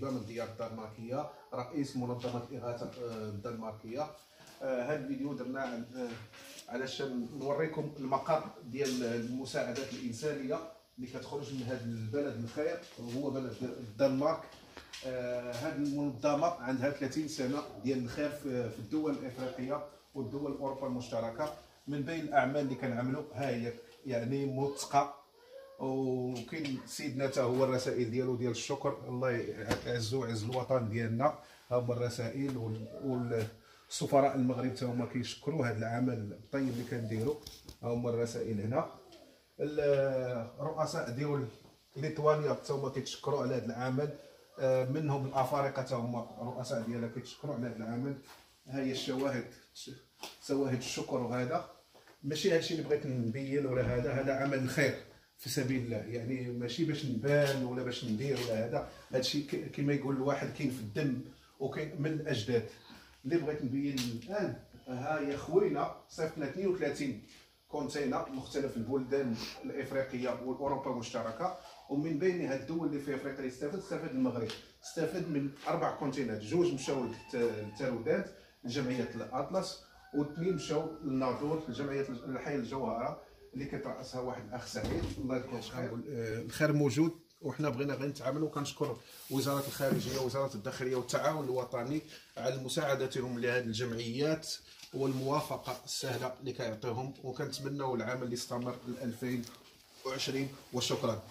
شيبه من ديار الدنماركية. رئيس منظمة الاغاثه آه، الدنماركية. هذا الفيديو درناه آه، علشان نوريكم المقر ديال المساعدات الإنسانية اللي كتخرج من هذا البلد الخير وهو بلد الدنمارك. آه، هذه المنظمة عندها 30 سنة ديال الخير في الدول الإفريقية والدول اوروبا المشتركة من بين الأعمال اللي كنعملوا ها هي يعني موثقه وكاين سيدنا حتى هو الرسائل ديالو ديال الشكر. الله يعز ويعز الوطن ديالنا. ها هما الرسائل وال- والسفراء المغرب حتى هما كيشكروا هذا العمل الطيب اللي كنديروا ها هما الرسائل هنا. الرؤساء ديال ليتوانيا حتى هما كيتشكروا على هذا العمل. آه، منهم الأفارقة حتى هما الرؤساء ديالها كيتشكروا على هذا العمل. ها هي الشواهد شواهد الشكر وهذا ماشي هادشي اللي بغيت نبين ولا هذا هذا عمل خير. في سبيل الله. يعني ماشي باش نبان ولا باش ندير ولا هذا. هادشي ك- كما يقول الواحد كاين في الدم وكاين من الأجداد. اللي بغيت نبين الآن ها هي خوينا صيفطنا 32 container مختلف البلدان الإفريقية واوروبا المشتركه ومن بين هاد الدول اللي في إفريقيا اللي استفاد استفاد المغرب. استفاد من أربع كونتينرات. جوج مشاو للتارودات لجمعية الأطلس. واثنين مشاو للناظور لجمعية الحي الجوهرة. اللي كترأسها واحد الأخ سعيد. الله يذكره خير الخير موجود وحنا بغينا غير نتعاملوا. وكنشكر وزارة الخارجية ووزاره الداخلية والتعاون الوطني على مساعدتهم لهذه الجمعيات والموافقة السهلة اللي كيعطيهم. وكنتمنوا العام اللي استمر ل 2020 وشكرا.